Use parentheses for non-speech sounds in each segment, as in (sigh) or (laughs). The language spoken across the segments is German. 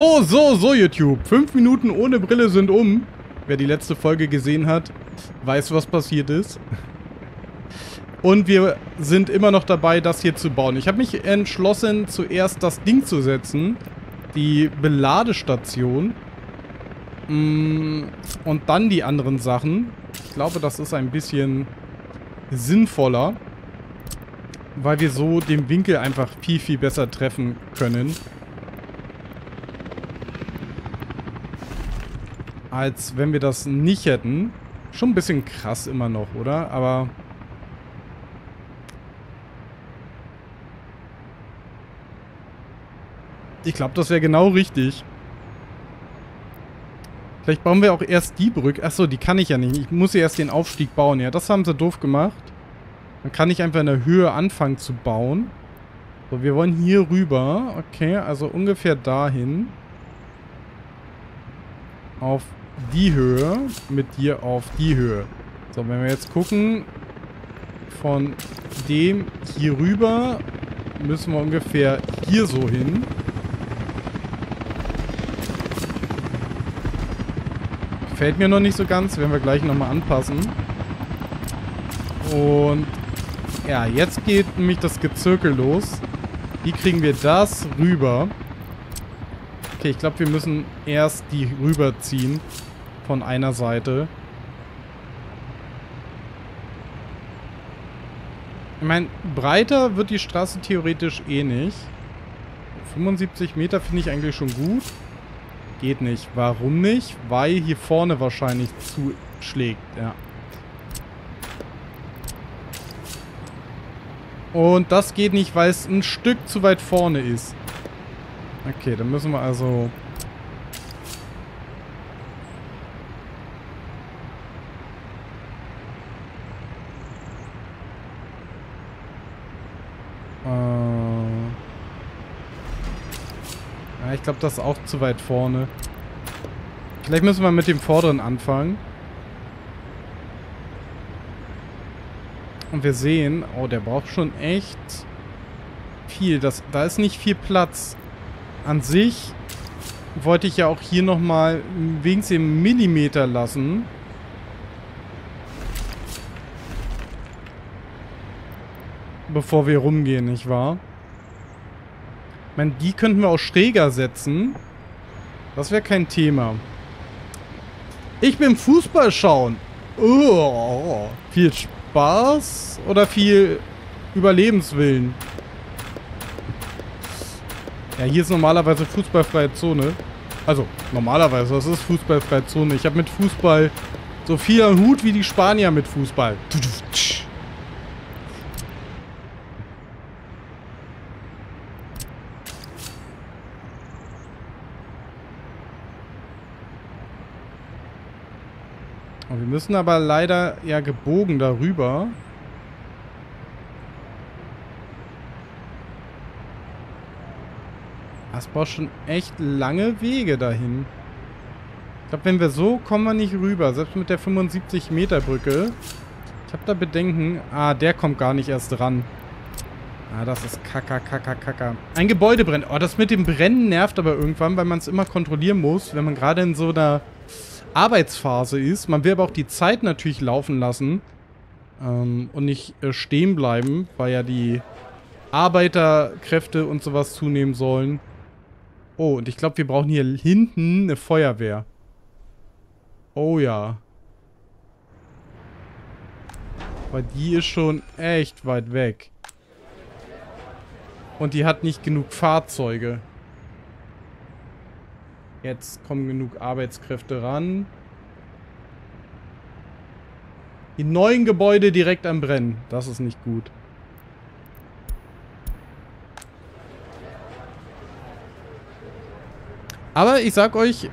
Oh, so, so, YouTube. Fünf Minuten ohne Brille sind um. Wer die letzte Folge gesehen hat, weiß, was passiert ist. Und wir sind immer noch dabei, das hier zu bauen. Ich habe mich entschlossen, zuerst das Ding zu setzen. Die Beladestation. Mm, und dann die anderen Sachen. Ich glaube, das ist ein bisschen sinnvoller. Weil wir so den Winkel einfach viel, viel besser treffen können. Als wenn wir das nicht hätten. Schon ein bisschen krass immer noch, oder? Aber... Ich glaube, das wäre genau richtig. Vielleicht bauen wir auch erst die Brücke. Achso, die kann ich ja nicht. Ich muss ja erst den Aufstieg bauen. Ja, das haben sie doof gemacht. Dann kann ich einfach in der Höhe anfangen zu bauen. So, wir wollen hier rüber. Okay, also ungefähr dahin. Auf die Höhe mit dir auf die Höhe. So, wenn wir jetzt gucken, von dem hier rüber müssen wir ungefähr hier so hin. Gefällt mir noch nicht so ganz, werden wir gleich nochmal anpassen. Und ja, jetzt geht nämlich das Gezirkel los. Wie kriegen wir das rüber? Okay, ich glaube, wir müssen erst die rüberziehen von einer Seite. Ich meine, breiter wird die Straße theoretisch eh nicht. 75 Meter finde ich eigentlich schon gut. Geht nicht. Warum nicht? Weil hier vorne wahrscheinlich zuschlägt, ja. Und das geht nicht, weil es ein Stück zu weit vorne ist. Okay, dann müssen wir also glaube, das ist auch zu weit vorne. Vielleicht müssen wir mit dem vorderen anfangen. Und wir sehen, oh, der braucht schon echt viel. Das, da ist nicht viel Platz. An sich wollte ich ja auch hier nochmal wenigstens den Millimeter lassen. Bevor wir rumgehen, nicht wahr? Meine, die könnten wir auch schräger setzen. Das wäre kein Thema. Ich bin Fußball schauen. Oh, viel Spaß oder viel Überlebenswillen? Ja, hier ist normalerweise fußballfreie Zone. Also, normalerweise, das ist fußballfreie Zone. Ich habe mit Fußball so viel Hut wie die Spanier mit Fußball. Wir müssen aber leider ja gebogen darüber. Das braucht schon echt lange Wege dahin. Ich glaube, wenn wir so, kommen wir nicht rüber. Selbst mit der 75 Meter Brücke. Ich habe da Bedenken. Ah, der kommt gar nicht erst ran. Ah, das ist kacker, kacker, kacker. Ein Gebäude brennt. Oh, das mit dem Brennen nervt aber irgendwann, weil man es immer kontrollieren muss, wenn man gerade in so einer Arbeitsphase ist. Man will aber auch die Zeit natürlich laufen lassen ähm, und nicht äh, stehen bleiben, weil ja die Arbeiterkräfte und sowas zunehmen sollen. Oh, und ich glaube, wir brauchen hier hinten eine Feuerwehr. Oh ja. Weil die ist schon echt weit weg. Und die hat nicht genug Fahrzeuge. Jetzt kommen genug Arbeitskräfte ran. Die neuen Gebäude direkt am Brennen. Das ist nicht gut. Aber ich sag euch,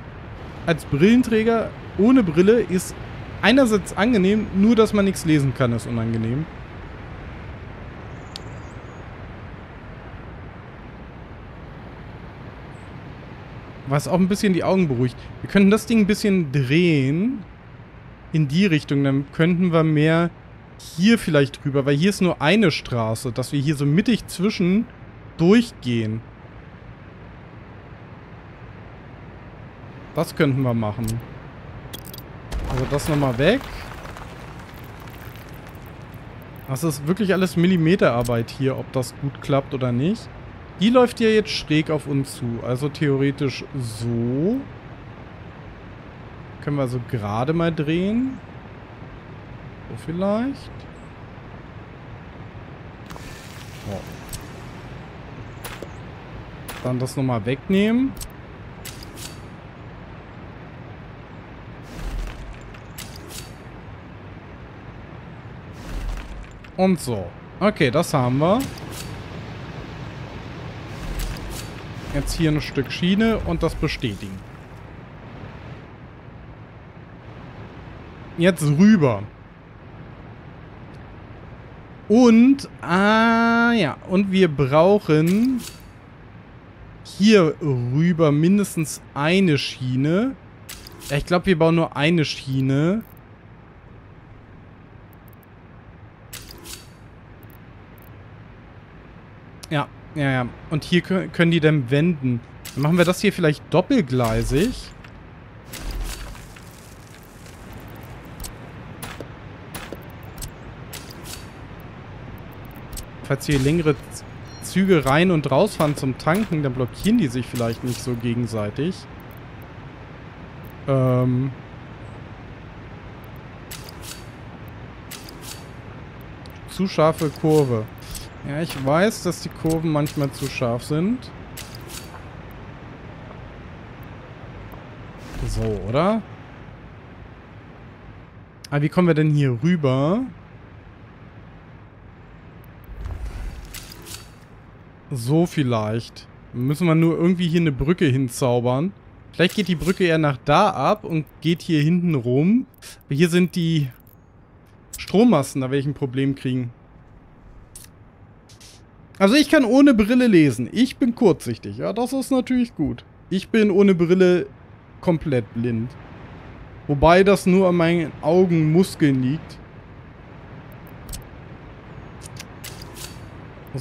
als Brillenträger ohne Brille ist einerseits angenehm, nur dass man nichts lesen kann, ist unangenehm. Was auch ein bisschen die Augen beruhigt. Wir können das Ding ein bisschen drehen. In die Richtung. Dann könnten wir mehr hier vielleicht drüber. Weil hier ist nur eine Straße. Dass wir hier so mittig zwischen durchgehen. Das könnten wir machen. Also das nochmal weg. Das ist wirklich alles Millimeterarbeit hier, ob das gut klappt oder nicht. Die läuft ja jetzt schräg auf uns zu. Also theoretisch so. Können wir so gerade mal drehen. So vielleicht. Oh. Dann das nochmal wegnehmen. Und so. Okay, das haben wir. Jetzt hier ein Stück Schiene und das bestätigen. Jetzt rüber. Und, ah ja, und wir brauchen hier rüber mindestens eine Schiene. Ich glaube, wir bauen nur eine Schiene. Ja, ja, ja. Und hier können die dann wenden. Dann machen wir das hier vielleicht doppelgleisig. Falls hier längere Züge rein und rausfahren zum Tanken, dann blockieren die sich vielleicht nicht so gegenseitig. Ähm... Zu scharfe Kurve. Ja, ich weiß, dass die Kurven manchmal zu scharf sind. So, oder? Aber wie kommen wir denn hier rüber? So vielleicht. Müssen wir nur irgendwie hier eine Brücke hinzaubern. Vielleicht geht die Brücke eher nach da ab und geht hier hinten rum. Aber hier sind die Strommasten, da werde ich ein Problem kriegen. Also ich kann ohne Brille lesen. Ich bin kurzsichtig. Ja, das ist natürlich gut. Ich bin ohne Brille komplett blind. Wobei das nur an meinen Augenmuskeln liegt.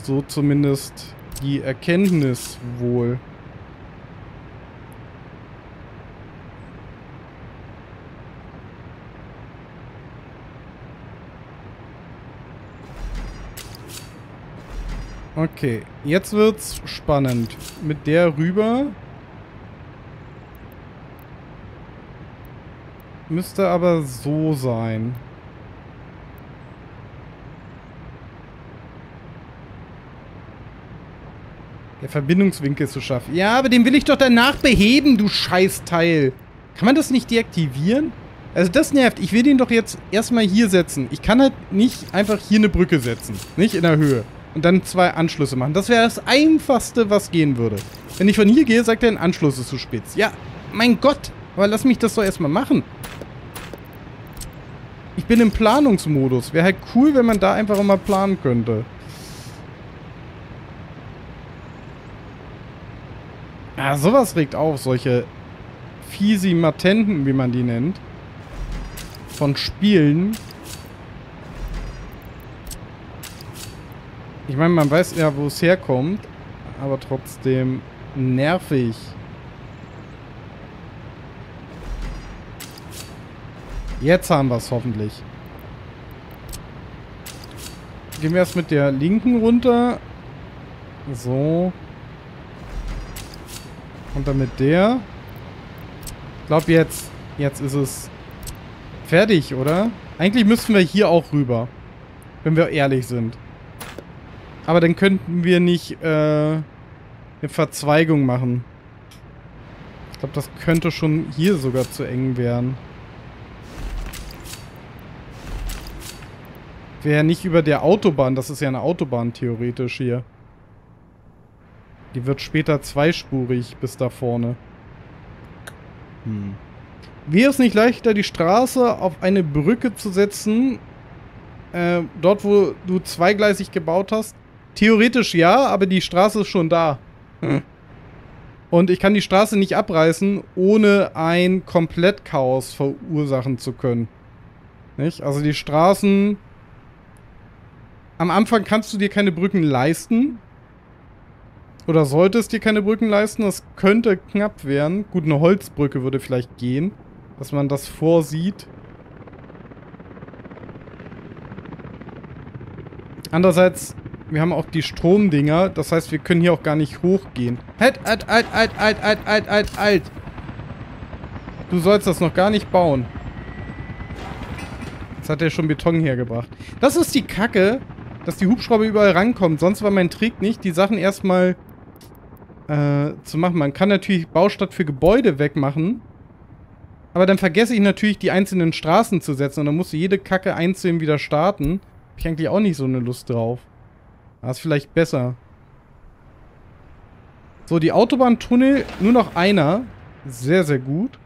So zumindest die Erkenntnis wohl. Okay, jetzt wird's spannend. Mit der rüber. Müsste aber so sein. Der Verbindungswinkel ist so scharf. Ja, aber den will ich doch danach beheben, du Scheißteil. Kann man das nicht deaktivieren? Also das nervt. Ich will den doch jetzt erstmal hier setzen. Ich kann halt nicht einfach hier eine Brücke setzen. Nicht in der Höhe und dann zwei Anschlüsse machen. Das wäre das Einfachste, was gehen würde. Wenn ich von hier gehe, sagt er, ein Anschluss ist zu spitz. Ja, mein Gott. Aber lass mich das doch erstmal machen. Ich bin im Planungsmodus. Wäre halt cool, wenn man da einfach mal planen könnte. Ja, sowas regt auf. Solche Fisi-Matenten, wie man die nennt. Von Spielen. Ich meine, man weiß ja, wo es herkommt, aber trotzdem nervig. Jetzt haben wir es hoffentlich. Gehen wir erst mit der linken runter. So. Und dann mit der. Ich glaube jetzt, jetzt ist es fertig, oder? Eigentlich müssten wir hier auch rüber. Wenn wir ehrlich sind. Aber dann könnten wir nicht äh, eine Verzweigung machen. Ich glaube, das könnte schon hier sogar zu eng werden. Wäre nicht über der Autobahn. Das ist ja eine Autobahn theoretisch hier. Die wird später zweispurig bis da vorne. Hm. Wäre es nicht leichter, die Straße auf eine Brücke zu setzen, äh, dort wo du zweigleisig gebaut hast, Theoretisch ja, aber die Straße ist schon da. Hm. Und ich kann die Straße nicht abreißen, ohne ein Komplettchaos verursachen zu können. Nicht? Also die Straßen... Am Anfang kannst du dir keine Brücken leisten. Oder sollte es dir keine Brücken leisten? Das könnte knapp werden. Gut, eine Holzbrücke würde vielleicht gehen. Dass man das vorsieht. Andererseits, wir haben auch die Stromdinger. Das heißt, wir können hier auch gar nicht hochgehen. Halt, halt, halt, halt, halt, halt, halt, halt, halt. Du sollst das noch gar nicht bauen. Jetzt hat er schon Beton hergebracht. Das ist die Kacke, dass die Hubschrauber überall rankommen. Sonst war mein Trick nicht, die Sachen erstmal äh, zu machen. Man kann natürlich Baustadt für Gebäude wegmachen. Aber dann vergesse ich natürlich, die einzelnen Straßen zu setzen. Und dann musst du jede Kacke einzeln wieder starten. Hab ich eigentlich auch nicht so eine Lust drauf. Das ist vielleicht besser. So, die Autobahntunnel, nur noch einer. Sehr, sehr gut.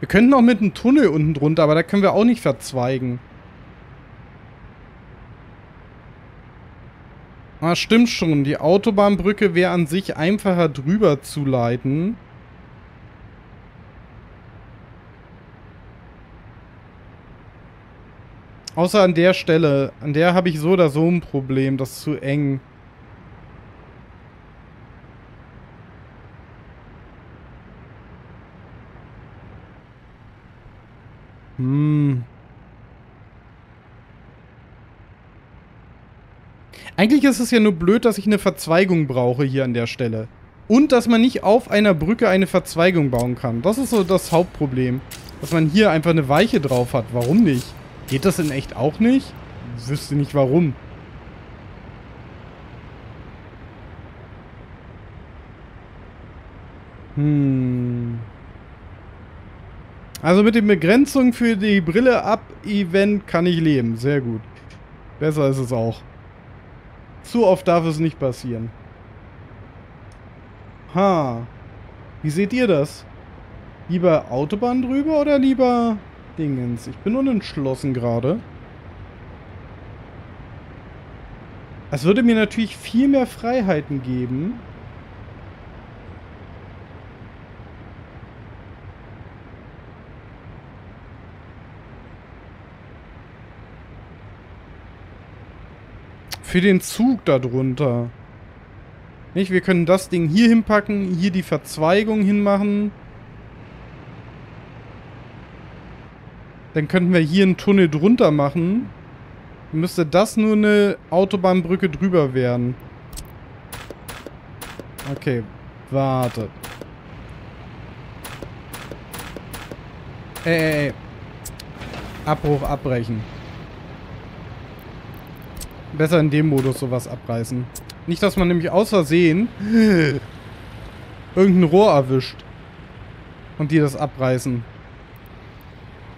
Wir könnten auch mit einem Tunnel unten drunter, aber da können wir auch nicht verzweigen. Ah, stimmt schon. Die Autobahnbrücke wäre an sich einfacher drüber zu leiten. Außer an der Stelle. An der habe ich so oder so ein Problem. Das ist zu eng. Hm. Eigentlich ist es ja nur blöd, dass ich eine Verzweigung brauche hier an der Stelle. Und dass man nicht auf einer Brücke eine Verzweigung bauen kann. Das ist so das Hauptproblem. Dass man hier einfach eine Weiche drauf hat. Warum nicht? Geht das in echt auch nicht? Ich wüsste nicht warum. Hm. Also mit den Begrenzungen für die Brille ab Event kann ich leben. Sehr gut. Besser ist es auch. Zu oft darf es nicht passieren. Ha. Wie seht ihr das? Lieber Autobahn drüber oder lieber Dingens? Ich bin unentschlossen gerade. Es würde mir natürlich viel mehr Freiheiten geben. Für den Zug darunter. Nicht, wir können das Ding hier hinpacken, hier die Verzweigung hinmachen. Dann könnten wir hier einen Tunnel drunter machen. Müsste das nur eine Autobahnbrücke drüber werden. Okay, warte. Ey, ey, ey. Abbruch abbrechen. Besser in dem Modus sowas abreißen. Nicht, dass man nämlich aus Versehen (laughs) irgendein Rohr erwischt. Und die das abreißen.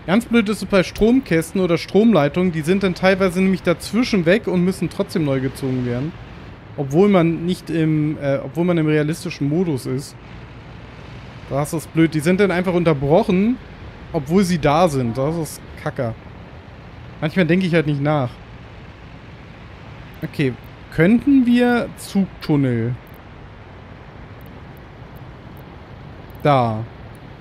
Ganz blöd ist es bei Stromkästen oder Stromleitungen. Die sind dann teilweise nämlich dazwischen weg und müssen trotzdem neu gezogen werden. Obwohl man nicht im, äh, obwohl man im realistischen Modus ist. Das ist blöd. Die sind dann einfach unterbrochen, obwohl sie da sind. Das ist kacke. Manchmal denke ich halt nicht nach. Okay, könnten wir Zugtunnel? Da.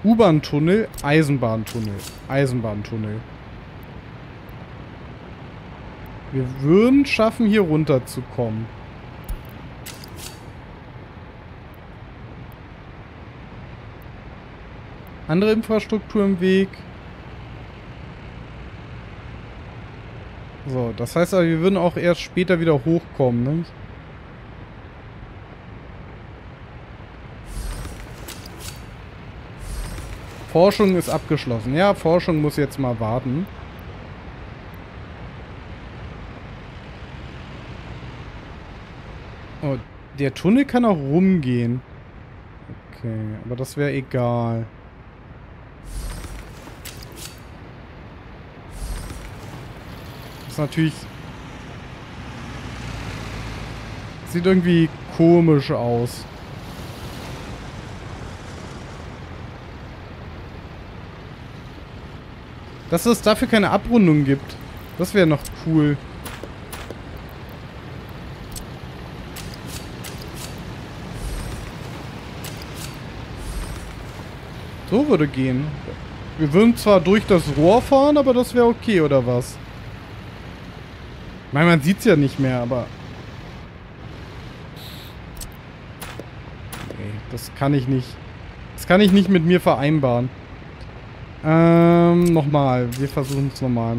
U-Bahn-Tunnel, Eisenbahntunnel. Eisenbahntunnel. Wir würden schaffen, hier runterzukommen. Andere Infrastruktur im Weg. So, das heißt aber, wir würden auch erst später wieder hochkommen, ne? Forschung ist abgeschlossen. Ja, Forschung muss jetzt mal warten. Oh, der Tunnel kann auch rumgehen. Okay, aber das wäre egal. natürlich... Sieht irgendwie komisch aus. Dass es dafür keine Abrundung gibt. Das wäre noch cool. So würde gehen. Wir würden zwar durch das Rohr fahren, aber das wäre okay, oder was? Ich meine, man sieht es ja nicht mehr, aber... Nee, das kann ich nicht. Das kann ich nicht mit mir vereinbaren. Ähm, nochmal. Wir versuchen es nochmal.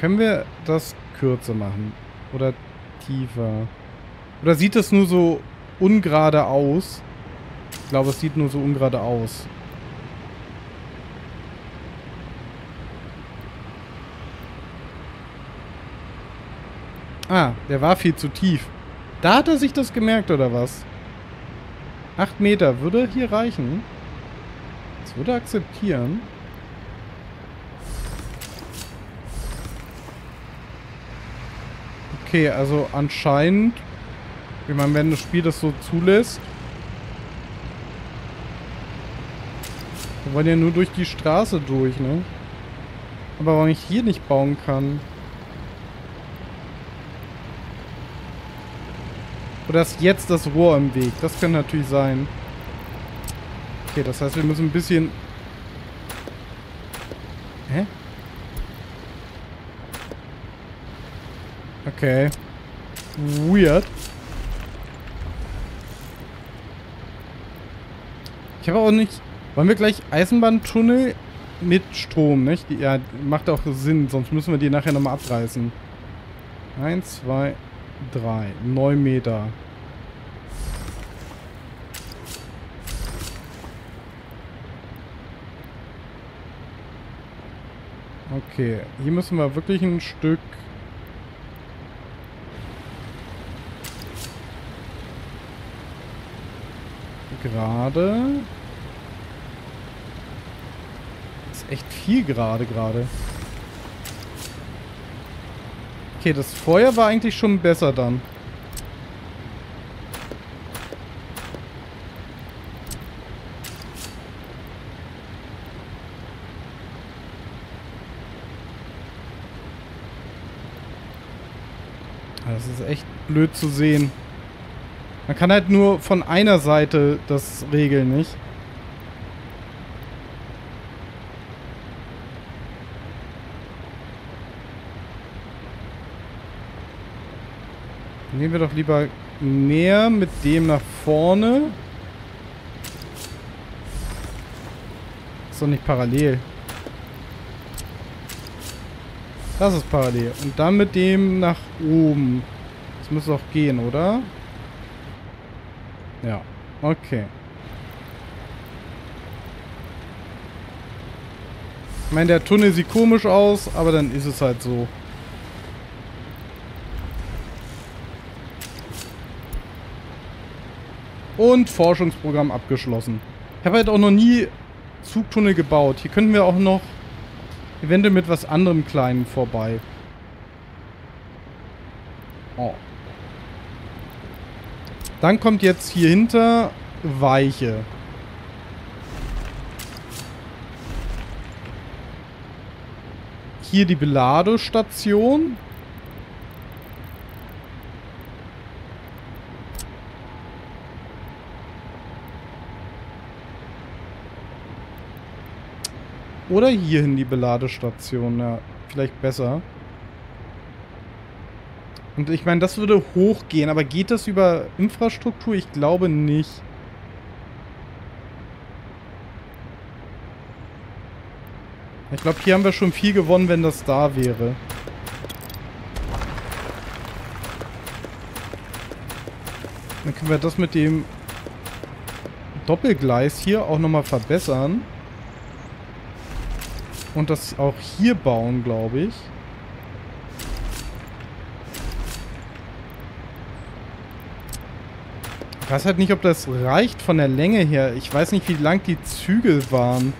Können wir das kürzer machen? Oder tiefer? Oder sieht es nur so ungerade aus? Ich glaube, es sieht nur so ungerade aus. Ah, der war viel zu tief. Da hat er sich das gemerkt, oder was? Acht Meter würde hier reichen. Das würde er akzeptieren. Okay, also anscheinend, ich meine, wenn das Spiel das so zulässt, wir wollen ja nur durch die Straße durch, ne? Aber warum ich hier nicht bauen kann. Oder ist jetzt das Rohr im Weg? Das kann natürlich sein. Okay, das heißt, wir müssen ein bisschen... Hä? Okay. Weird. Ich habe auch nicht... Wollen wir gleich Eisenbahntunnel mit Strom, nicht? Ja, macht auch Sinn, sonst müssen wir die nachher nochmal abreißen. Eins, zwei, drei. Neun Meter. Okay, hier müssen wir wirklich ein Stück gerade. Ist echt viel gerade gerade. Okay, das Feuer war eigentlich schon besser dann. Das ist echt blöd zu sehen. Man kann halt nur von einer Seite das regeln, nicht? Nehmen wir doch lieber mehr mit dem nach vorne. Ist doch nicht parallel. Das ist parallel. Und dann mit dem nach oben. Das muss doch gehen, oder? Ja, okay. Ich meine, der Tunnel sieht komisch aus, aber dann ist es halt so. Und Forschungsprogramm abgeschlossen. Ich habe halt auch noch nie Zugtunnel gebaut. Hier könnten wir auch noch eventuell mit was anderem Kleinen vorbei. Oh. Dann kommt jetzt hier hinter Weiche. Hier die Beladestation. Oder hierhin die Beladestation. Ja, vielleicht besser. Und ich meine, das würde hochgehen, aber geht das über Infrastruktur? Ich glaube nicht. Ich glaube, hier haben wir schon viel gewonnen, wenn das da wäre. Dann können wir das mit dem Doppelgleis hier auch nochmal verbessern. Und das auch hier bauen, glaube ich. Ich weiß halt nicht, ob das reicht von der Länge her. Ich weiß nicht, wie lang die Züge waren.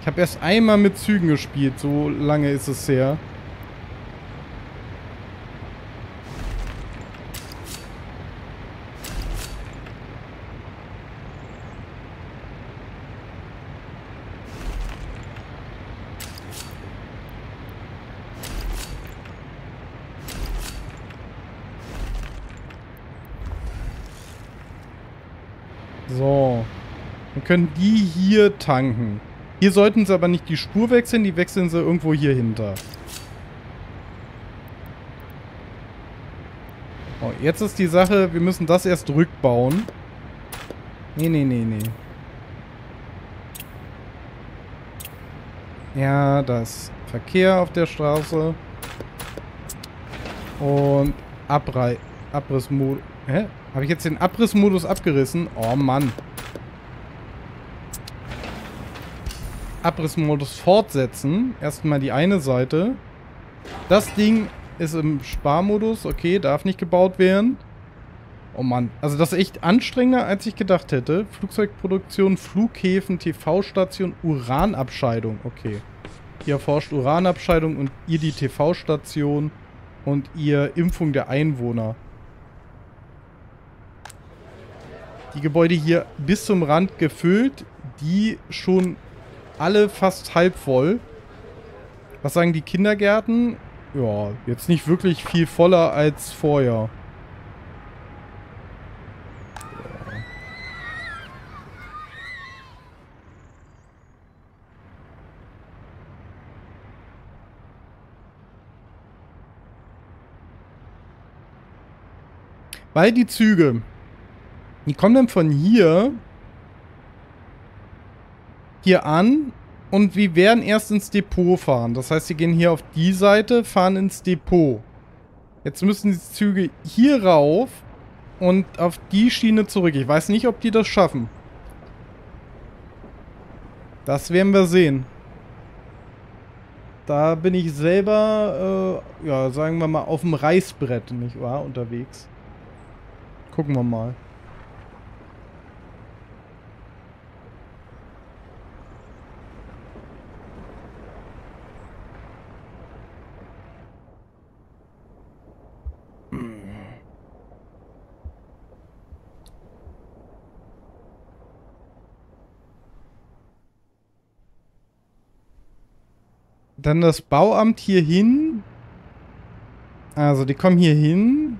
Ich habe erst einmal mit Zügen gespielt. So lange ist es her. So. Dann können die hier tanken. Hier sollten sie aber nicht die Spur wechseln, die wechseln sie irgendwo hier hinter. Oh, jetzt ist die Sache, wir müssen das erst rückbauen. Nee, nee, nee, nee. Ja, das Verkehr auf der Straße. Und Abrei Abrissmodus. Hä? Habe ich jetzt den Abrissmodus abgerissen? Oh Mann. Abrissmodus fortsetzen. Erstmal die eine Seite. Das Ding ist im Sparmodus. Okay, darf nicht gebaut werden. Oh Mann. Also das ist echt anstrengender, als ich gedacht hätte. Flugzeugproduktion, Flughäfen, TV-Station, Uranabscheidung. Okay. Ihr erforscht Uranabscheidung und ihr die TV-Station und ihr Impfung der Einwohner. Die Gebäude hier bis zum Rand gefüllt, die schon alle fast halb voll. Was sagen die Kindergärten? Ja, jetzt nicht wirklich viel voller als vorher. Weil die Züge, die kommen dann von hier hier an und wir werden erst ins Depot fahren. Das heißt, sie gehen hier auf die Seite, fahren ins Depot. Jetzt müssen die Züge hier rauf und auf die Schiene zurück. Ich weiß nicht, ob die das schaffen. Das werden wir sehen. Da bin ich selber, äh, ja, sagen wir mal, auf dem Reißbrett, nicht wahr, unterwegs. Gucken wir mal. Dann das Bauamt hier hin. Also, die kommen hier hin.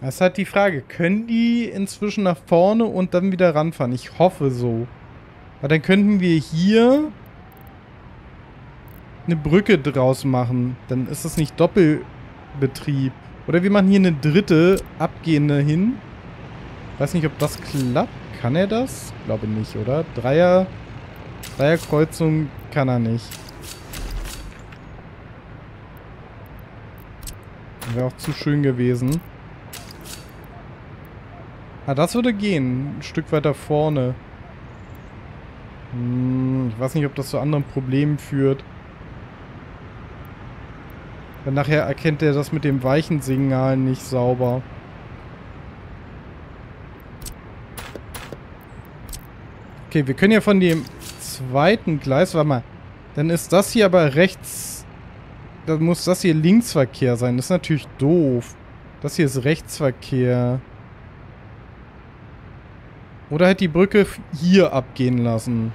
Das ist halt die Frage, können die inzwischen nach vorne und dann wieder ranfahren? Ich hoffe so. Weil dann könnten wir hier eine Brücke draus machen. Dann ist das nicht Doppelbetrieb. Oder wir machen hier eine dritte abgehende hin. Weiß nicht, ob das klappt. Kann er das? Glaube nicht, oder? Dreier... Dreierkreuzung kann er nicht. Wäre auch zu schön gewesen. Ah, das würde gehen. Ein Stück weiter vorne. Hm, ich weiß nicht, ob das zu anderen Problemen führt. Dann nachher erkennt er das mit dem weichen Signal nicht sauber. Okay, wir können ja von dem zweiten Gleis, warte mal, dann ist das hier aber rechts, dann muss das hier Linksverkehr sein. Das ist natürlich doof. Das hier ist Rechtsverkehr. Oder halt die Brücke hier abgehen lassen.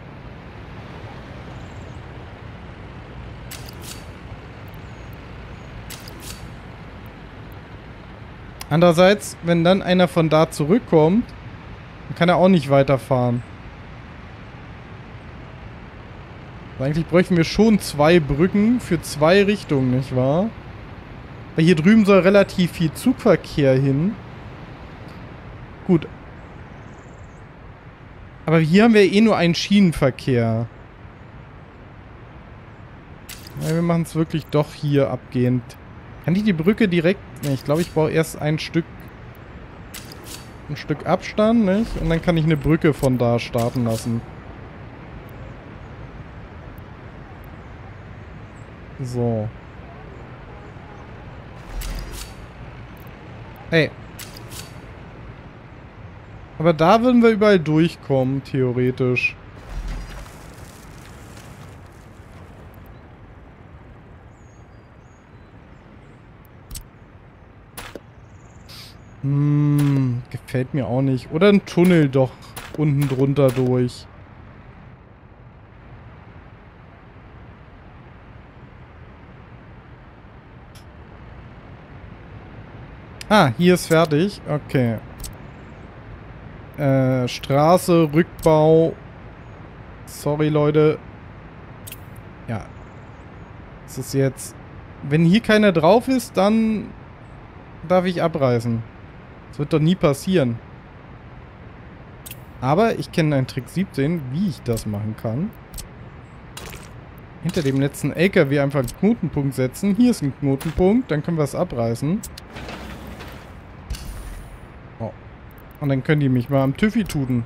Andererseits, wenn dann einer von da zurückkommt, dann kann er auch nicht weiterfahren. Eigentlich bräuchten wir schon zwei Brücken für zwei Richtungen, nicht wahr? Weil hier drüben soll relativ viel Zugverkehr hin. Gut. Aber hier haben wir eh nur einen Schienenverkehr. Ja, wir machen es wirklich doch hier abgehend. Kann ich die Brücke direkt... Ne, ich glaube, ich brauche erst ein Stück... Ein Stück Abstand, nicht? Und dann kann ich eine Brücke von da starten lassen. So. Ey. Aber da würden wir überall durchkommen, theoretisch. Hm, gefällt mir auch nicht. Oder ein Tunnel doch unten drunter durch. Ah, hier ist fertig. Okay. Äh, Straße, Rückbau. Sorry, Leute. Ja. Es ist jetzt... Wenn hier keiner drauf ist, dann darf ich abreißen. Das wird doch nie passieren. Aber ich kenne einen Trick 17, wie ich das machen kann. Hinter dem letzten LKW einfach einen Knotenpunkt setzen. Hier ist ein Knotenpunkt, dann können wir es abreißen. Oh. Und dann können die mich mal am Tüffi tuten.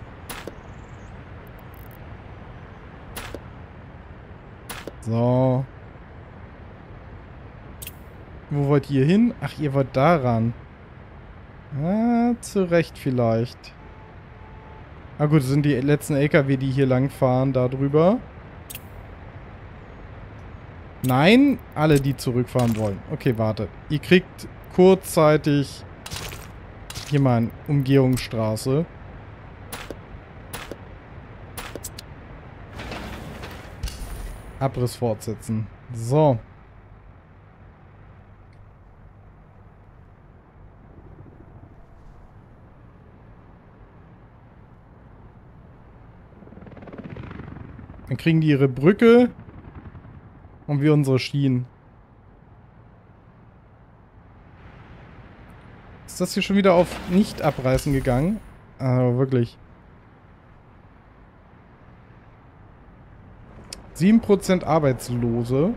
So. Wo wollt ihr hin? Ach, ihr wollt daran. Ah, zu Recht vielleicht. Ah gut, das sind die letzten LKW, die hier lang fahren, da drüber. Nein, alle, die zurückfahren wollen. Okay, warte. Ihr kriegt kurzzeitig hier mal eine Umgehungsstraße. Abriss fortsetzen. So. Dann kriegen die ihre Brücke und wir unsere Schienen. Ist das hier schon wieder auf nicht abreißen gegangen? Aber wirklich. 7% Arbeitslose.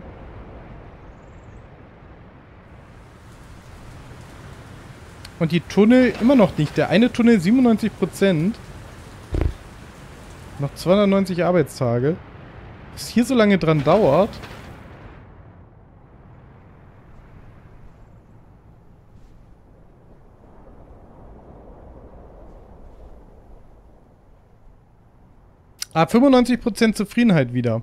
Und die Tunnel immer noch nicht. Der eine Tunnel 97%. Noch 290 Arbeitstage. Was hier so lange dran dauert. Ah, 95% Zufriedenheit wieder.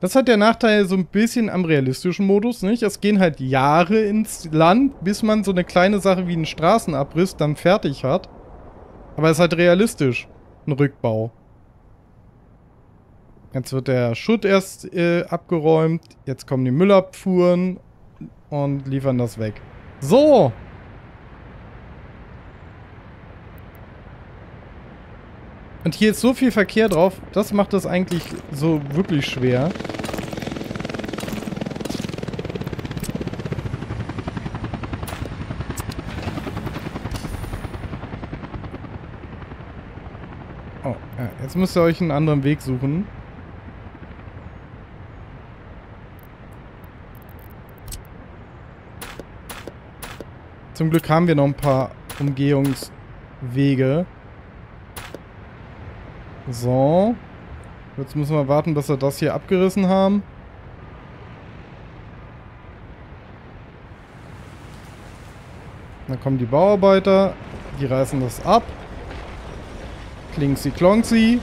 Das hat der Nachteil so ein bisschen am realistischen Modus, nicht? Es gehen halt Jahre ins Land, bis man so eine kleine Sache wie einen Straßenabriss dann fertig hat. Aber es ist halt realistisch, ein Rückbau. Jetzt wird der Schutt erst äh, abgeräumt, jetzt kommen die Müllabfuhren und liefern das weg. So! Und hier ist so viel Verkehr drauf, das macht das eigentlich so wirklich schwer. Oh, ja, jetzt müsst ihr euch einen anderen Weg suchen. Zum Glück haben wir noch ein paar Umgehungswege. So. Jetzt müssen wir warten, bis wir das hier abgerissen haben. Dann kommen die Bauarbeiter. Die reißen das ab. Klingsi klongsi.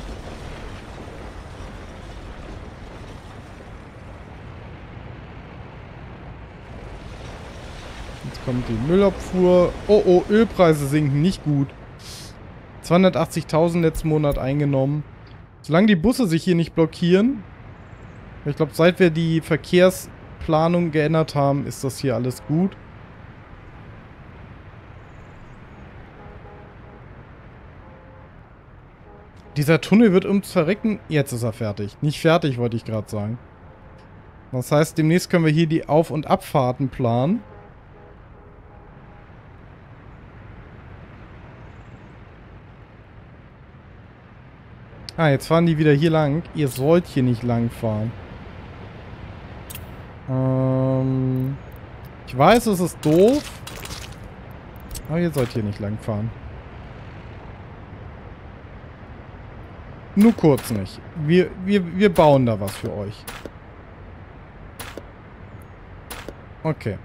Jetzt kommt die Müllabfuhr. Oh, oh, Ölpreise sinken nicht gut. 280.000 letzten Monat eingenommen. Solange die Busse sich hier nicht blockieren. Ich glaube, seit wir die Verkehrsplanung geändert haben, ist das hier alles gut. Dieser Tunnel wird ums Verrecken... Jetzt ist er fertig. Nicht fertig, wollte ich gerade sagen. Das heißt, demnächst können wir hier die Auf- und Abfahrten planen. Ah, jetzt fahren die wieder hier lang. Ihr sollt hier nicht lang fahren. Ähm, ich weiß, es ist doof. Aber ihr sollt hier nicht lang fahren. Nur kurz nicht. Wir, wir, wir bauen da was für euch. Okay.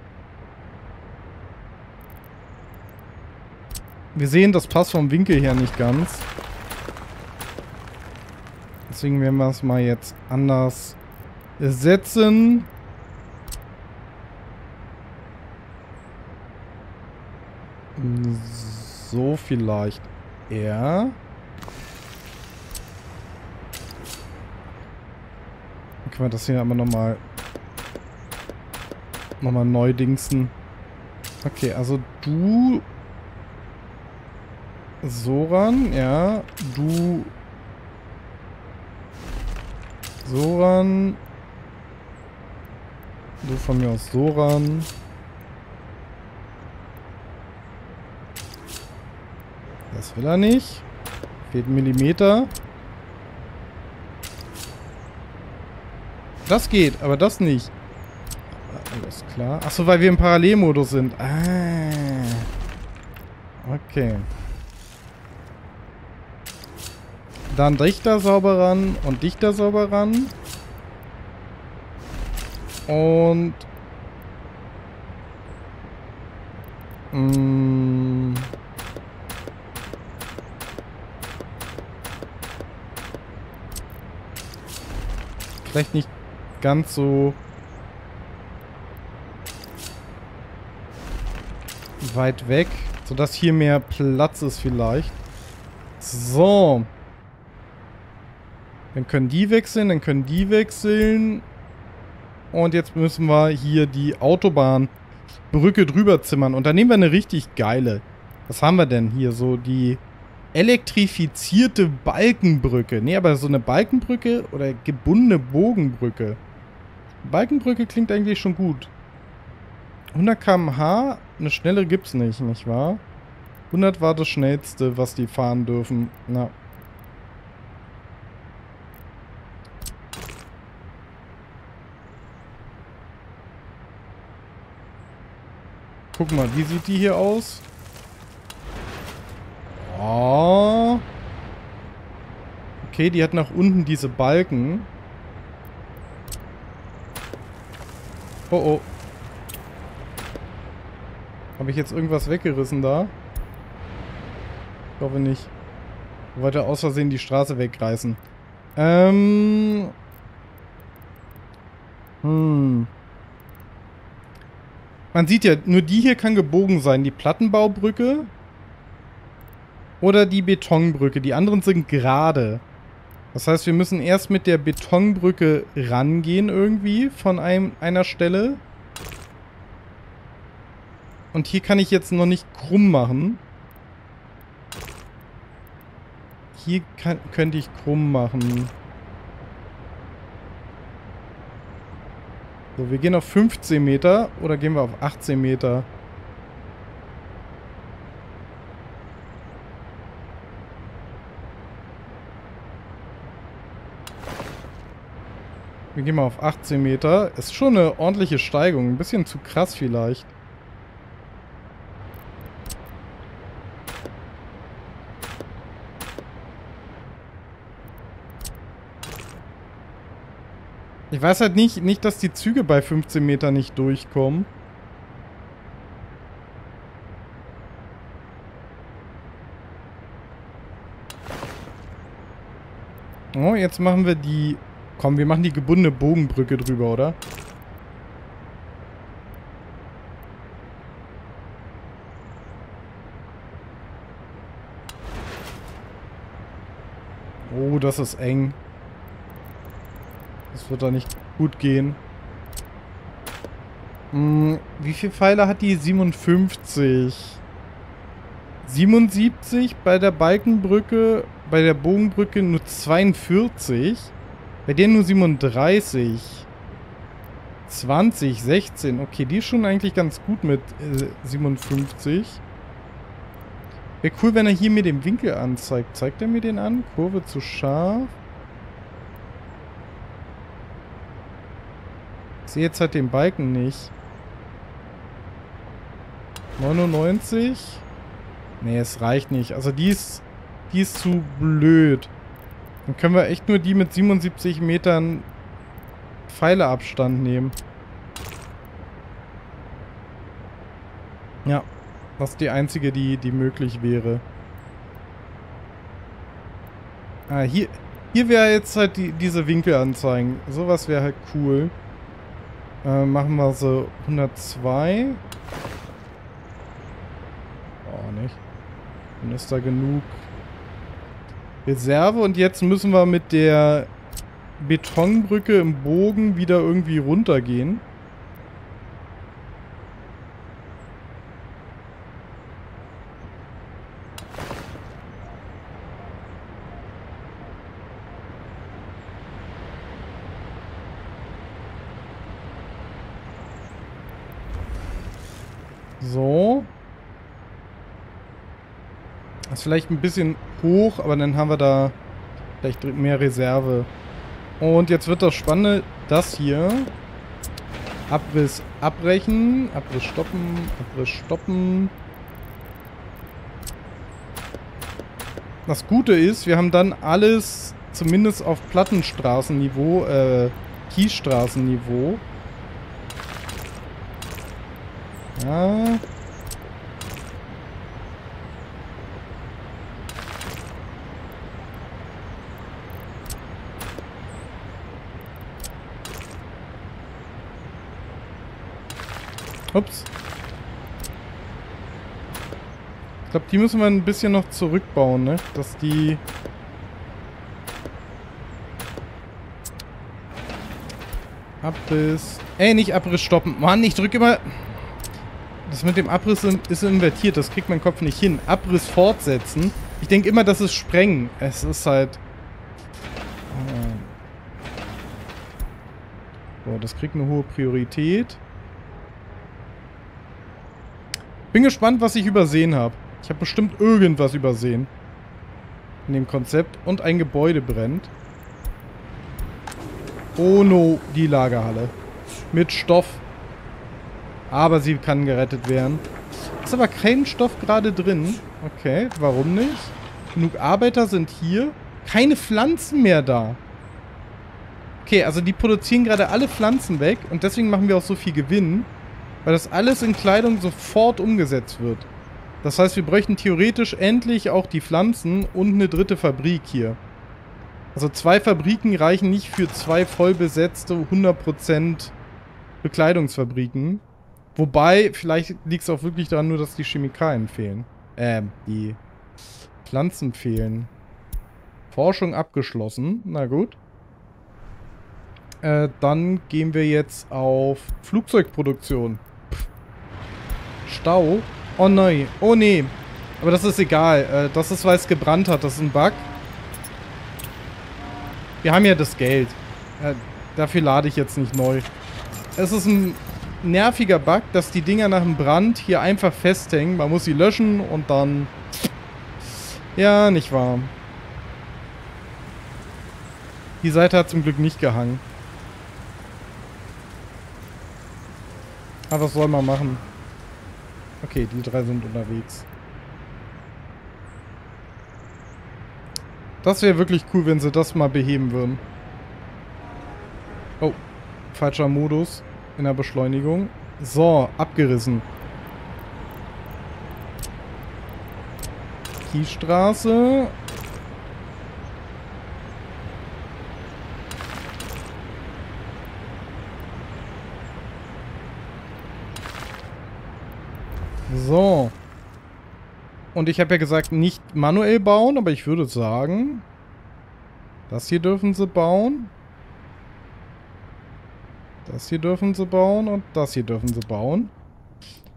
Wir sehen, das passt vom Winkel her nicht ganz. Deswegen werden wir es mal jetzt anders setzen. So vielleicht eher. Dann können wir das hier aber nochmal nochmal neu dingsen. Okay, also du... Soran, ja. Du... Soran... Du von mir aus Soran. Das will er nicht. Fehlt ein Millimeter. Das geht, aber das nicht. Alles klar. Achso, weil wir im Parallelmodus sind. Ah. Okay. Dann Dichter sauber ran und Dichter sauber ran. Und... Mh, mm, vielleicht nicht ganz so weit weg, sodass hier mehr Platz ist vielleicht. So. Dann können die wechseln, dann können die wechseln. Und jetzt müssen wir hier die Autobahnbrücke drüber zimmern. Und da nehmen wir eine richtig geile. Was haben wir denn hier? So die elektrifizierte Balkenbrücke. Nee, aber so eine Balkenbrücke oder gebundene Bogenbrücke. Balkenbrücke klingt eigentlich schon gut. 100 km/h, eine schnellere gibt's nicht, nicht wahr? 100 war das schnellste, was die fahren dürfen. Na, Guck mal, wie sieht die hier aus? Oh. Okay, die hat nach unten diese Balken. Oh oh. Habe ich jetzt irgendwas weggerissen da? Ich hoffe nicht. Ich wollte aus Versehen die Straße wegreißen. Ähm... Hm. Man sieht ja, nur die hier kann gebogen sein. Die Plattenbaubrücke oder die Betonbrücke. Die anderen sind gerade. Das heißt, wir müssen erst mit der Betonbrücke rangehen irgendwie von einem, einer Stelle. Und hier kann ich jetzt noch nicht krumm machen. Hier kann, könnte ich krumm machen. So, wir gehen auf 15 Meter oder gehen wir auf 18 Meter? Wir gehen mal auf 18 Meter. Ist schon eine ordentliche Steigung. Ein bisschen zu krass vielleicht. Ich weiß halt nicht, nicht, dass die Züge bei 15 Meter nicht durchkommen. Oh, jetzt machen wir die... Komm, wir machen die gebundene Bogenbrücke drüber, oder? Oh, das ist eng. Das wird da nicht gut gehen. Hm, wie viele Pfeile hat die? 57. 77 bei der Balkenbrücke, bei der Bogenbrücke nur 42. Bei der nur 37. 20, 16. Okay, die ist schon eigentlich ganz gut mit äh, 57. Wäre cool, wenn er hier mir den Winkel anzeigt. Zeigt er mir den an? Kurve zu scharf. Sehe jetzt halt den Balken nicht. 99? Nee, es reicht nicht. Also die ist, die ist zu blöd. Dann können wir echt nur die mit 77 Metern Pfeileabstand nehmen. Ja, das ist die einzige, die, die möglich wäre. Ah, hier, hier wäre jetzt halt die, diese Winkelanzeigen. Sowas wäre halt cool. Äh, machen wir so 102. Oh, nicht. Dann ist da genug Reserve. Und jetzt müssen wir mit der Betonbrücke im Bogen wieder irgendwie runtergehen. So. Das ist vielleicht ein bisschen hoch, aber dann haben wir da vielleicht mehr Reserve. Und jetzt wird das Spannende, das hier. Abriss abbrechen, Abriss stoppen, Abriss stoppen. Das Gute ist, wir haben dann alles zumindest auf Plattenstraßenniveau, äh, Kiesstraßenniveau. Ja. Ups. Ich glaube, die müssen wir ein bisschen noch zurückbauen, ne? Dass die... Abriss... Ey, nicht Abriss stoppen. Mann, ich drücke immer... Das mit dem Abriss ist invertiert. Das kriegt mein Kopf nicht hin. Abriss fortsetzen. Ich denke immer, das ist Sprengen. Es ist halt... So, das kriegt eine hohe Priorität. Bin gespannt, was ich übersehen habe. Ich habe bestimmt irgendwas übersehen. In dem Konzept. Und ein Gebäude brennt. Oh no, die Lagerhalle. Mit Stoff. Aber sie kann gerettet werden. Ist aber kein Stoff gerade drin. Okay, warum nicht? Genug Arbeiter sind hier. Keine Pflanzen mehr da. Okay, also die produzieren gerade alle Pflanzen weg. Und deswegen machen wir auch so viel Gewinn. Weil das alles in Kleidung sofort umgesetzt wird. Das heißt, wir bräuchten theoretisch endlich auch die Pflanzen und eine dritte Fabrik hier. Also zwei Fabriken reichen nicht für zwei vollbesetzte 100% Bekleidungsfabriken. Wobei, vielleicht liegt es auch wirklich daran nur, dass die Chemikalien fehlen. Ähm, die Pflanzen fehlen. Forschung abgeschlossen. Na gut. Äh, dann gehen wir jetzt auf Flugzeugproduktion. Stau. Oh nein. Oh nee. Aber das ist egal. Äh, das ist, weil es gebrannt hat. Das ist ein Bug. Wir haben ja das Geld. Äh, dafür lade ich jetzt nicht neu. Es ist ein nerviger Bug, dass die Dinger nach dem Brand hier einfach festhängen. Man muss sie löschen und dann... Ja, nicht wahr. Die Seite hat zum Glück nicht gehangen. Aber was soll man machen? Okay, die drei sind unterwegs. Das wäre wirklich cool, wenn sie das mal beheben würden. Oh, falscher Modus in der Beschleunigung. So, abgerissen. Kiesstraße. So. Und ich habe ja gesagt, nicht manuell bauen, aber ich würde sagen, das hier dürfen sie bauen. Das hier dürfen sie bauen und das hier dürfen sie bauen.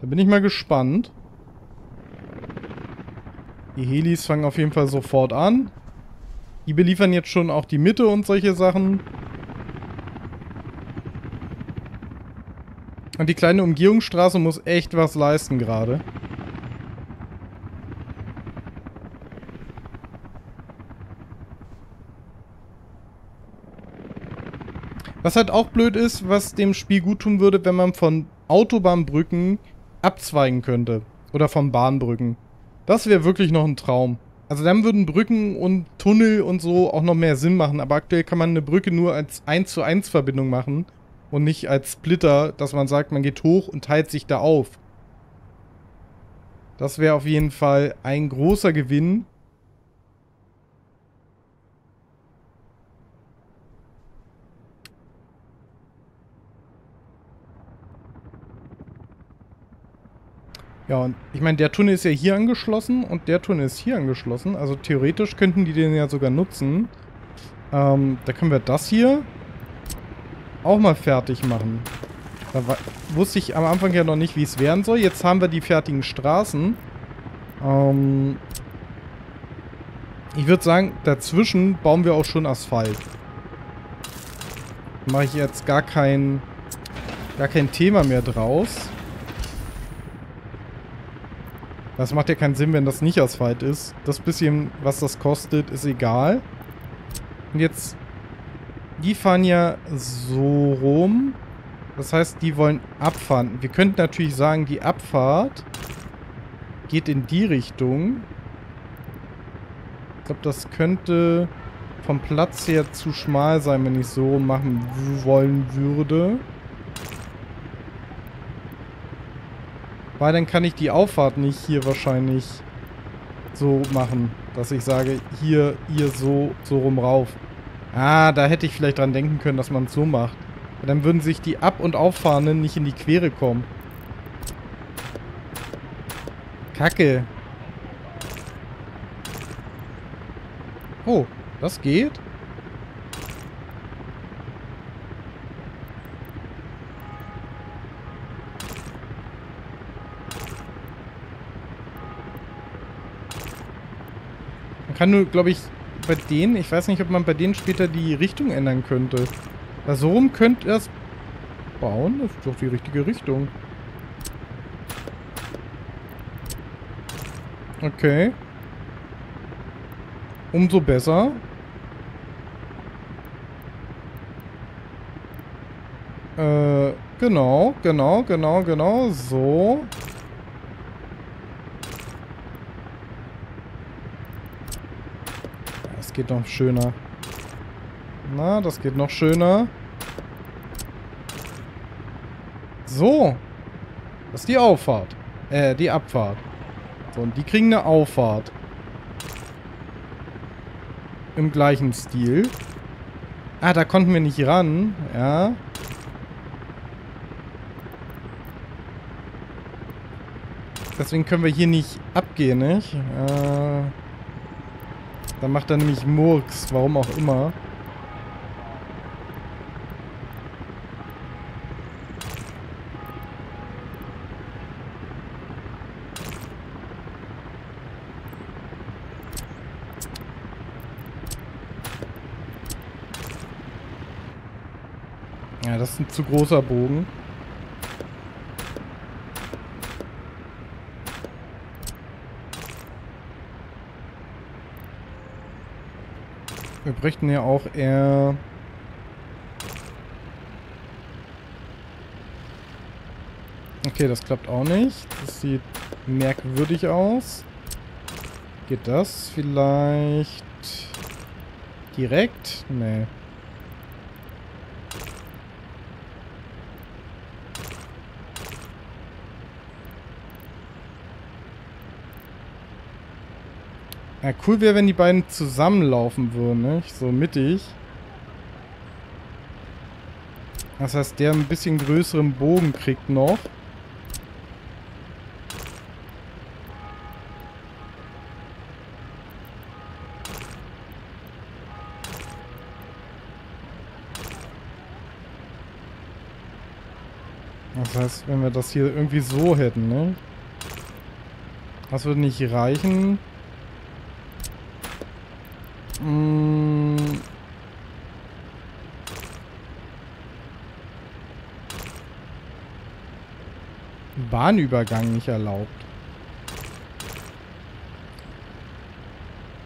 Da bin ich mal gespannt. Die Helis fangen auf jeden Fall sofort an. Die beliefern jetzt schon auch die Mitte und solche Sachen. Und die kleine Umgehungsstraße muss echt was leisten gerade. Was halt auch blöd ist, was dem Spiel gut tun würde, wenn man von Autobahnbrücken abzweigen könnte. Oder von Bahnbrücken. Das wäre wirklich noch ein Traum. Also dann würden Brücken und Tunnel und so auch noch mehr Sinn machen. Aber aktuell kann man eine Brücke nur als 1 zu 1 Verbindung machen und nicht als Splitter, dass man sagt, man geht hoch und teilt sich da auf. Das wäre auf jeden Fall ein großer Gewinn. Ja, und ich meine, der Tunnel ist ja hier angeschlossen und der Tunnel ist hier angeschlossen. Also theoretisch könnten die den ja sogar nutzen. Ähm, da können wir das hier auch mal fertig machen. Da wusste ich am Anfang ja noch nicht, wie es werden soll. Jetzt haben wir die fertigen Straßen. Ähm ich würde sagen, dazwischen bauen wir auch schon Asphalt. Mache ich jetzt gar kein, gar kein Thema mehr draus. Das macht ja keinen Sinn, wenn das nicht Asphalt ist. Das bisschen, was das kostet, ist egal. Und jetzt... Die fahren ja so rum. Das heißt, die wollen abfahren. Wir könnten natürlich sagen, die Abfahrt geht in die Richtung. Ich glaube, das könnte vom Platz her zu schmal sein, wenn ich so machen wollen würde. Weil dann kann ich die Auffahrt nicht hier wahrscheinlich so machen, dass ich sage, hier, hier so, so rum rauf. Ah, da hätte ich vielleicht dran denken können, dass man es so macht. Dann würden sich die Ab- und Auffahrenden nicht in die Quere kommen. Kacke. Oh, das geht? Man kann nur, glaube ich, bei denen, ich weiß nicht, ob man bei denen später die Richtung ändern könnte. Da so rum könnte er es bauen. Das ist doch die richtige Richtung. Okay. Umso besser. Äh, genau, genau, genau, genau. So. Geht noch schöner. Na, das geht noch schöner. So. Das ist die Auffahrt. Äh, die Abfahrt. So, und die kriegen eine Auffahrt. Im gleichen Stil. Ah, da konnten wir nicht ran. Ja. Deswegen können wir hier nicht abgehen, nicht? Äh, dann macht er nämlich Murks, warum auch immer. Ja, das ist ein zu großer Bogen. Bräuchten ja auch eher... Okay, das klappt auch nicht. Das sieht merkwürdig aus. Geht das vielleicht direkt? Nee. Ja, cool wäre, wenn die beiden zusammenlaufen würden, nicht? So mittig. Das heißt, der ein bisschen größeren Bogen kriegt noch. Das heißt, wenn wir das hier irgendwie so hätten, ne? Das würde nicht reichen. Bahnübergang nicht erlaubt.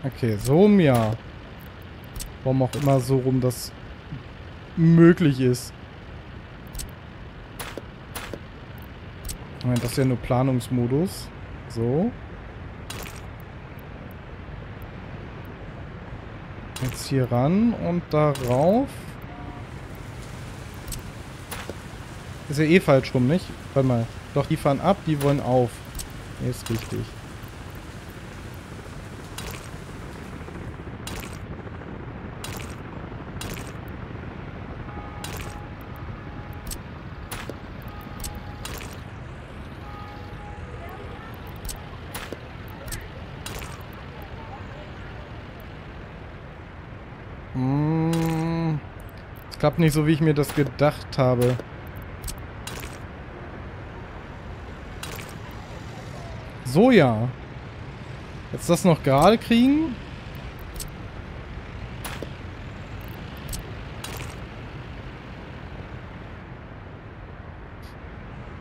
Okay, so rum ja. Warum auch immer so rum das möglich ist. Moment, das ist ja nur Planungsmodus. So. Jetzt hier ran und darauf. Ist ja eh falsch rum, nicht? Warte mal. Doch, die fahren ab, die wollen auf. Ist richtig. Hm, es klappt nicht so, wie ich mir das gedacht habe. So, ja. Jetzt das noch gerade kriegen.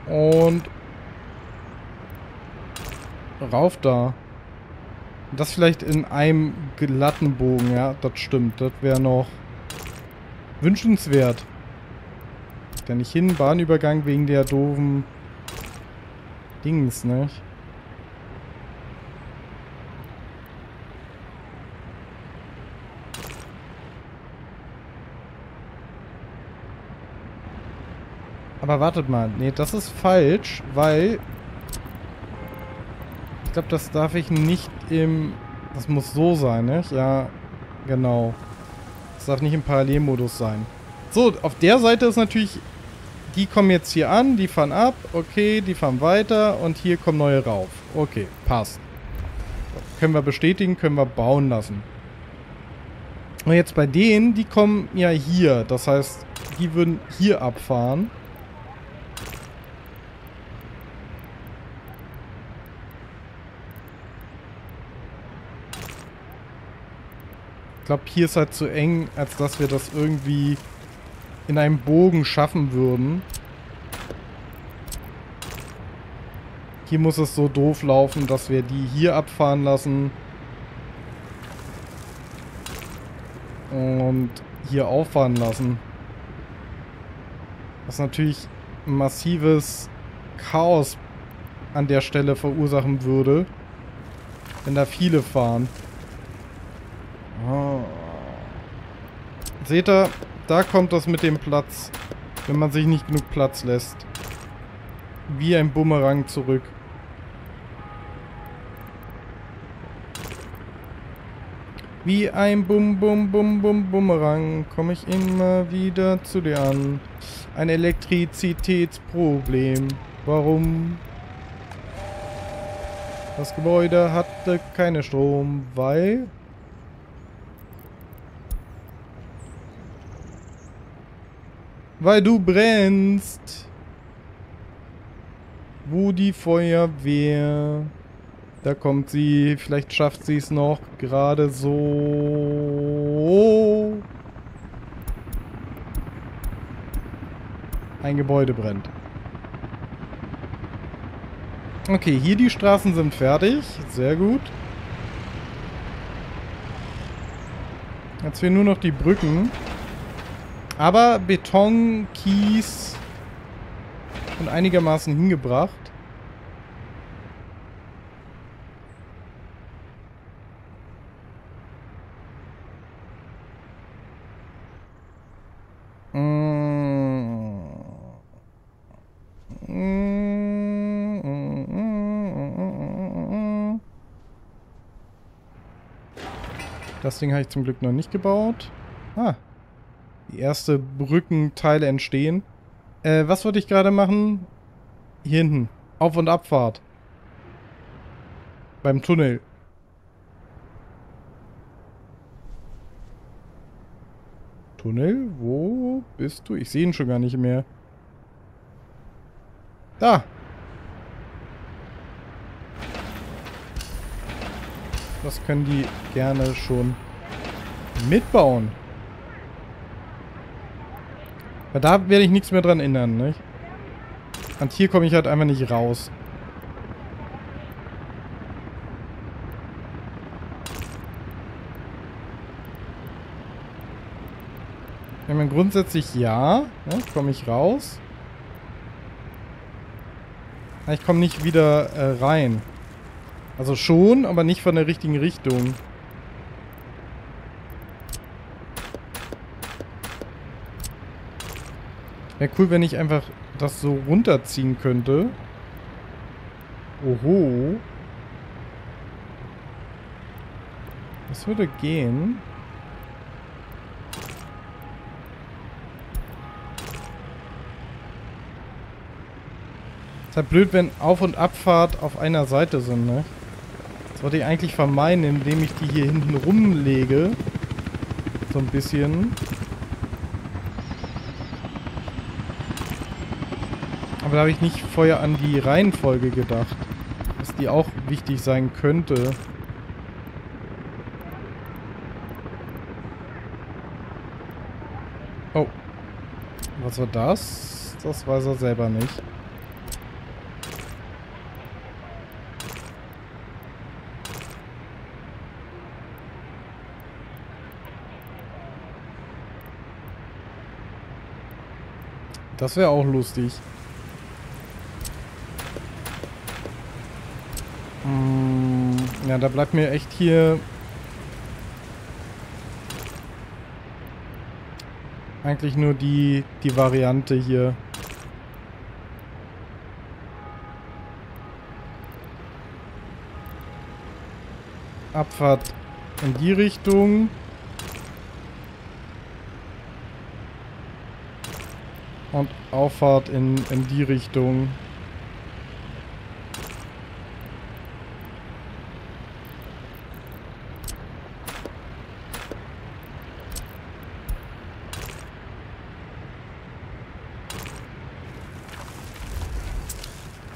Und... rauf da. Das vielleicht in einem glatten Bogen, ja, das stimmt. Das wäre noch wünschenswert. Da nicht hin, Bahnübergang wegen der doofen Dings, ne? Aber wartet mal. Nee, das ist falsch, weil... Ich glaube, das darf ich nicht im... Das muss so sein, ne? Ja, genau. Das darf nicht im Parallelmodus sein. So, auf der Seite ist natürlich... Die kommen jetzt hier an, die fahren ab, okay, die fahren weiter und hier kommen neue rauf. Okay, passt. Können wir bestätigen, können wir bauen lassen. Und jetzt bei denen, die kommen ja hier. Das heißt, die würden hier abfahren. Glaube, hier ist halt zu eng, als dass wir das irgendwie in einem Bogen schaffen würden. Hier muss es so doof laufen, dass wir die hier abfahren lassen. Und hier auffahren lassen. Was natürlich massives Chaos an der Stelle verursachen würde, wenn da viele fahren. Seht ihr, da kommt das mit dem Platz, wenn man sich nicht genug Platz lässt. Wie ein Bumerang zurück. Wie ein Bum Bum Bum Bum Bumerang komme ich immer wieder zu dir an. Ein Elektrizitätsproblem. Warum? Das Gebäude hatte keine Strom, weil... Weil du brennst. Wo die Feuerwehr? Da kommt sie. Vielleicht schafft sie es noch. Gerade so. Ein Gebäude brennt. Okay, hier die Straßen sind fertig. Sehr gut. Jetzt fehlen nur noch die Brücken. Aber Beton, Kies schon einigermaßen hingebracht. Das Ding habe ich zum Glück noch nicht gebaut. Ah, erste Brückenteile entstehen. Äh, was wollte ich gerade machen? Hier hinten. Auf- und Abfahrt. Beim Tunnel. Tunnel? Wo bist du? Ich sehe ihn schon gar nicht mehr. Da. Das können die gerne schon mitbauen. Weil da werde ich nichts mehr dran ändern, nicht? Und hier komme ich halt einfach nicht raus. Ich meine, grundsätzlich ja. Ne, komme ich raus. Ich komme nicht wieder äh, rein. Also schon, aber nicht von der richtigen Richtung. Wäre cool, wenn ich einfach das so runterziehen könnte. Oho. Das würde gehen. Ist halt blöd, wenn Auf- und Abfahrt auf einer Seite sind, ne? Das wollte ich eigentlich vermeiden, indem ich die hier hinten rumlege. So ein bisschen. Aber da habe ich nicht vorher an die Reihenfolge gedacht. Dass die auch wichtig sein könnte. Oh. Was war das? Das weiß er selber nicht. Das wäre auch lustig. Ja, da bleibt mir echt hier... Eigentlich nur die, die Variante hier. Abfahrt in die Richtung. Und Auffahrt in, in die Richtung.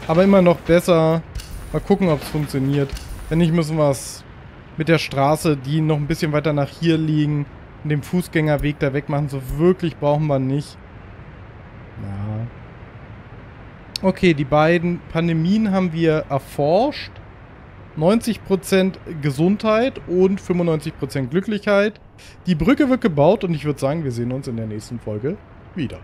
Aber immer noch besser. Mal gucken, ob es funktioniert. Wenn nicht, müssen wir es mit der Straße, die noch ein bisschen weiter nach hier liegen, und dem Fußgängerweg da wegmachen. So wirklich brauchen wir nicht. Ja. Okay, die beiden Pandemien haben wir erforscht. 90% Gesundheit und 95% Glücklichkeit. Die Brücke wird gebaut und ich würde sagen, wir sehen uns in der nächsten Folge wieder.